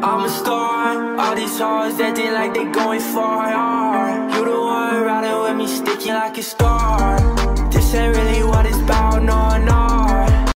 I'm a star All these hoes acting like they going far. You the one riding with me sticking like a star